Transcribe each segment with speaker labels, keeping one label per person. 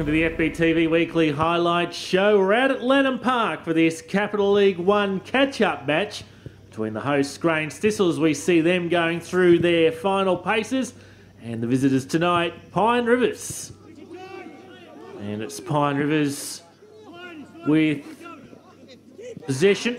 Speaker 1: welcome to the FBTV Weekly Highlight Show. We're out at Lanham Park for this Capital League One catch-up match between the hosts Grange Thistle as we see them going through their final paces and the visitors tonight, Pine Rivers. And it's Pine Rivers with possession.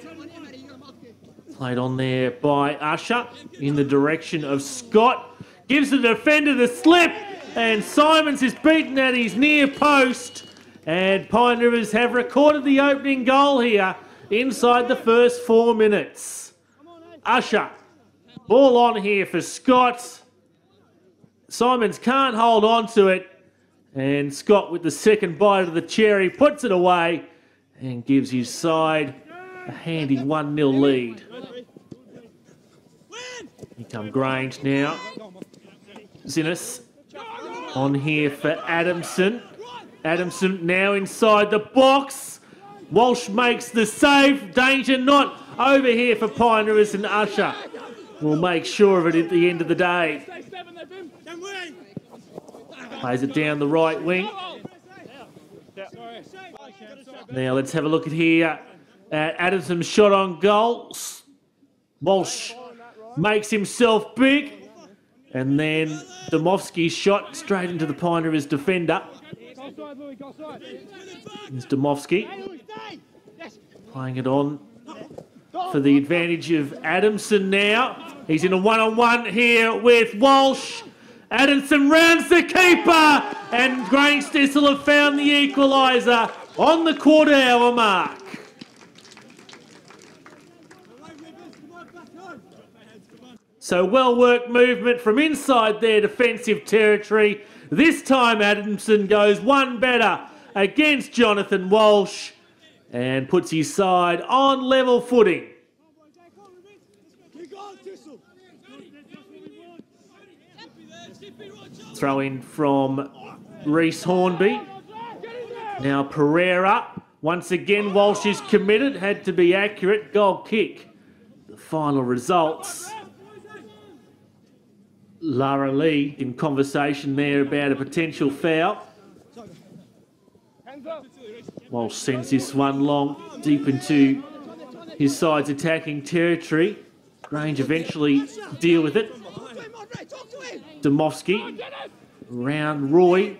Speaker 1: Played on there by Usher in the direction of Scott. Gives the defender the slip and Simons is beaten at his near post. And Pine Rivers have recorded the opening goal here inside the first four minutes. Usher, ball on here for Scott. Simons can't hold on to it. And Scott with the second bite of the cherry puts it away and gives his side a handy 1-0 lead. Here come Grange now. Zinnis on here for Adamson. Adamson now inside the box. Walsh makes the save. Danger not over here for Pine Rivers and Usher. We'll make sure of it at the end of the day. Plays it down the right wing. Now let's have a look at here at Adamson's shot on goal. Walsh makes himself big. And then Domovsky shot straight into the pine of his defender. It's Domovsky playing it on for the advantage of Adamson now. He's in a one-on-one here with Walsh. Adamson rounds the keeper and Grange Thistle have found the equaliser on the quarter hour mark. So well worked movement from inside their defensive territory. This time Adamson goes one better against Jonathan Walsh and puts his side on level footing. Throw in from Reese Hornby. Now Pereira. Once again, Walsh is committed. Had to be accurate. Goal kick. The final results. Lara Lee in conversation there about a potential foul. Walsh sends this one long, deep into his side's attacking territory. Grange eventually deal with it. Domovsky round Roy.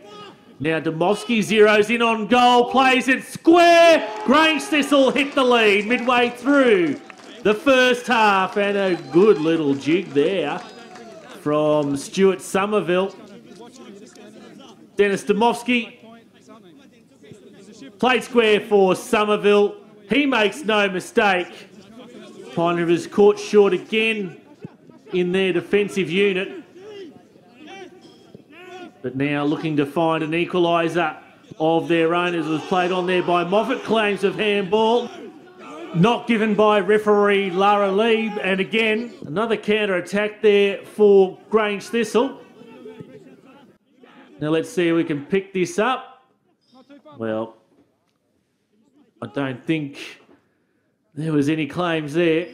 Speaker 1: Now Domovsky zeroes in on goal, plays it square. Grange Thistle hit the lead midway through the first half and a good little jig there from Stuart Somerville. Dennis Domovsky. Played square for Somerville. He makes no mistake. Pine Rivers caught short again in their defensive unit. But now looking to find an equaliser of their own as was played on there by Moffat. Claims of handball. Not given by referee Lara Lee. And again, another counter attack there for Grange Thistle. Now let's see if we can pick this up. Well, I don't think there was any claims there.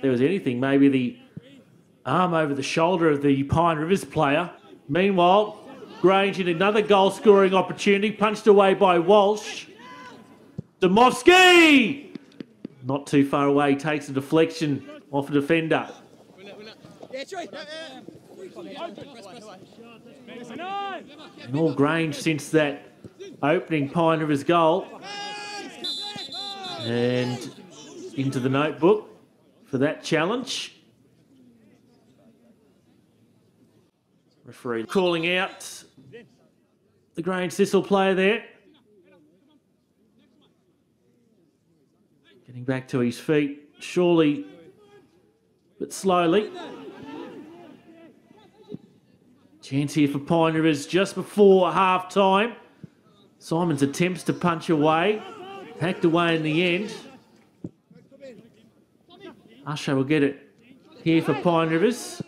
Speaker 1: There was anything, maybe the arm over the shoulder of the Pine Rivers player. Meanwhile, Grange in another goal scoring opportunity, punched away by Walsh. Domovsky! Not too far away, takes a deflection off a defender. And Grange since that opening Pine his goal. And into the notebook for that challenge. Referee calling out the Grange Thistle player there. Getting back to his feet, surely, but slowly. Chance here for Pine Rivers just before half time. Simons attempts to punch away, hacked away in the end. Usher will get it here for Pine Rivers.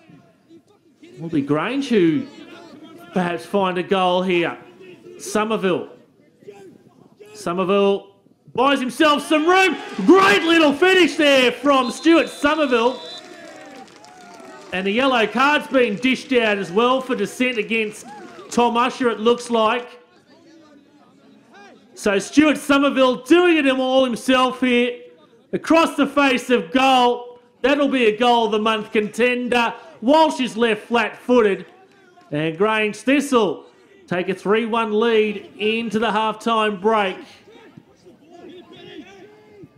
Speaker 1: Will be Grange who perhaps find a goal here. Somerville. Somerville buys himself some room. Great little finish there from Stuart Somerville. And the yellow card's been dished out as well for dissent against Tom Usher, it looks like. So Stuart Somerville doing it all himself here. Across the face of goal. That'll be a goal of the month contender. Walsh is left flat footed. And Grange Thistle take a 3 1 lead into the half time break.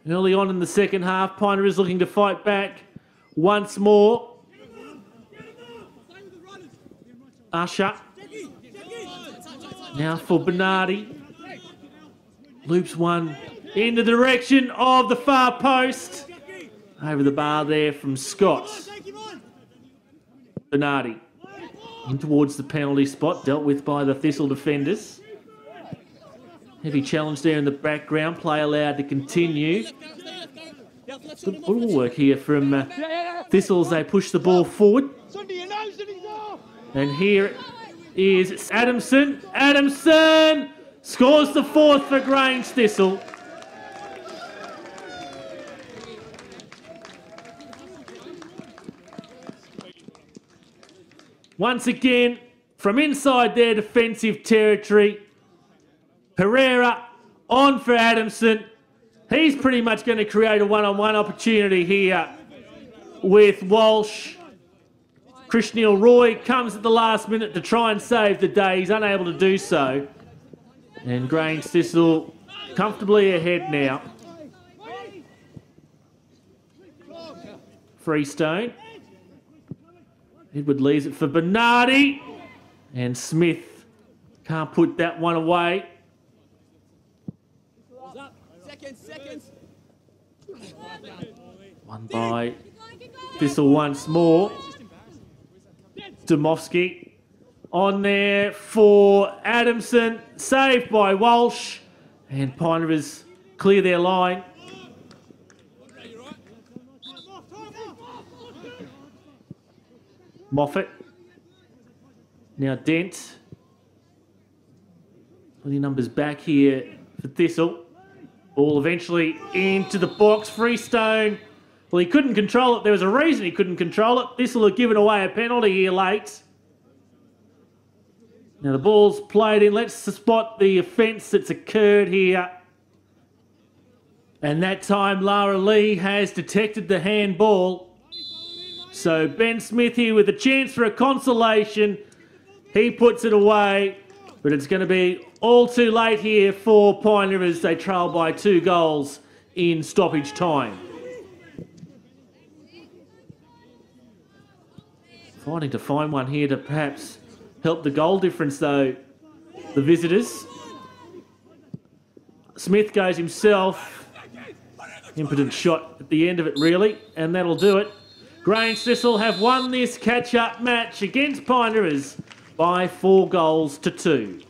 Speaker 1: Early on in the second half, Piner is looking to fight back once more. Usher. Now for Bernardi. Loops one in the direction of the far post. Over the bar there from Scott. Bernardi. In towards the penalty spot, dealt with by the Thistle defenders. Heavy challenge there in the background. Play allowed to continue. Good ball work here from uh, Thistles. They push the ball forward. And here is Adamson. Adamson scores the fourth for Grange Thistle. Once again, from inside their defensive territory, Pereira on for Adamson. He's pretty much going to create a one-on-one opportunity here with Walsh. Chris Neil Roy comes at the last minute to try and save the day. He's unable to do so. And Grange Thistle comfortably ahead now. Freestone. Edward leaves it for Bernardi. And Smith can't put that one away. One by Thistle once more. Domovsky on there for Adamson. Saved by Walsh. And Pine Rivers clear their line. Moffat. Now Dent. Plenty numbers back here for Thistle. Ball eventually into the box. Freestone. Well, he couldn't control it. There was a reason he couldn't control it. This will have given away a penalty here late. Now the ball's played in. Let's spot the offence that's occurred here. And that time Lara Lee has detected the handball. So Ben Smith here with a chance for a consolation. He puts it away. But it's going to be all too late here for Pine Rivers. They trail by two goals in stoppage time. Finding to find one here to perhaps help the goal difference, though, the visitors. Smith goes himself. Impotent shot at the end of it, really, and that'll do it. Grange Thistle have won this catch-up match against Pine by four goals to two.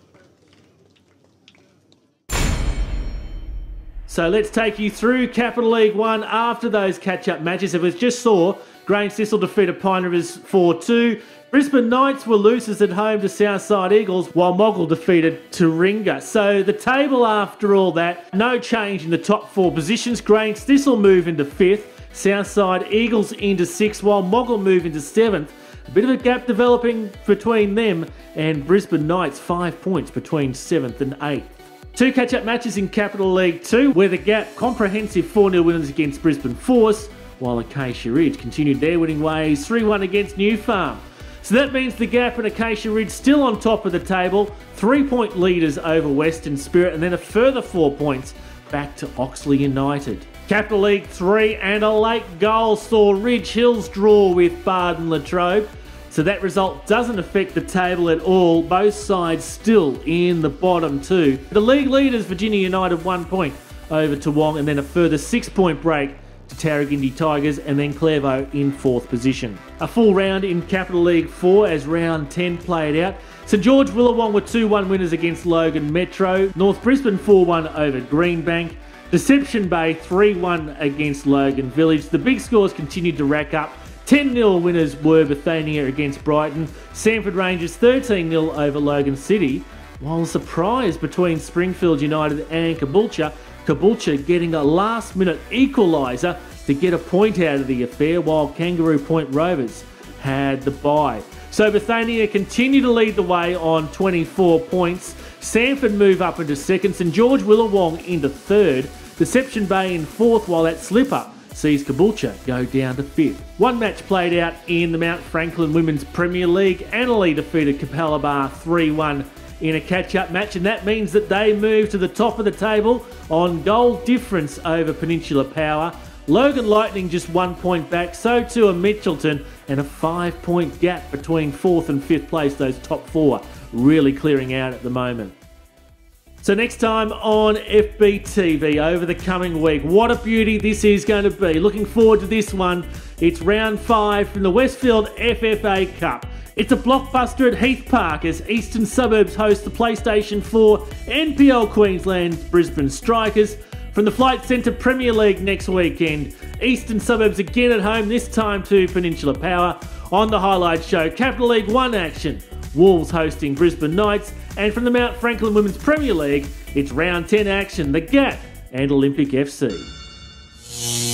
Speaker 1: So let's take you through Capital League 1 after those catch-up matches. As we just saw, Grange Thistle defeated Pine Rivers 4-2. Brisbane Knights were losers at home to Southside Eagles, while Moggill defeated Taringa. So the table after all that, no change in the top four positions. Grange Thistle move into fifth, Southside Eagles into sixth, while Moggill move into seventh. A bit of a gap developing between them and Brisbane Knights, five points between 7th and 8th. Two catch-up matches in Capital League 2, where the Gap comprehensive 4-0 winners against Brisbane Force, while Acacia Ridge continued their winning ways 3-1 against New Farm. So that means the Gap and Acacia Ridge still on top of the table, three-point leaders over Western Spirit, and then a further four points back to Oxley United. Capital League 3 and a late goal saw Ridge Hills draw with Bardon Latrobe. So that result doesn't affect the table at all. Both sides still in the bottom two. The league leaders, Virginia United, one point over Toowong, and then a further six point break to Tarragindi Tigers, and then Clairvaux in fourth position. A full round in Capital League 4 as round 10 played out. St George Willawong were 2 1 winners against Logan Metro. North Brisbane 4 1 over Greenbank. Deception Bay 3 1 against Logan Village. The big scores continued to rack up. 10 0 winners were Bethania against Brighton. Samford Rangers 13 0 over Logan City. While a surprise between Springfield United and Caboolture, Caboolture getting a last minute equaliser to get a point out of the affair, while Kangaroo Point Rovers had the bye. So Bethania continue to lead the way on 24 points. Samford move up into second, St George Willawong into third, Deception Bay in fourth, while that slip up sees Caboolture go down to fifth. One match played out in the Mount Franklin Women's Premier League. Annerley defeated Capalaba 3 1 in a catch up match, and that means that they move to the top of the table on goal difference over Peninsula Power. Logan Lightning just one point back, so too are Mitchelton, and a five point gap between fourth and fifth place, those top four really clearing out at the moment. So next time on FBTV over the coming week, what a beauty this is going to be. Looking forward to this one. It's round five from the Westfield FFA Cup. It's a blockbuster at Heath Park as Eastern Suburbs host the PlayStation 4 NPL Queensland Brisbane Strikers. From the Flight Centre Premier League next weekend, Eastern Suburbs again at home, this time to Peninsula Power. On the highlight show, Capital League 1 action. Wolves hosting Brisbane Knights, and from the Mount Franklin Women's Premier League, it's round 10 action, The Gap and Olympic FC.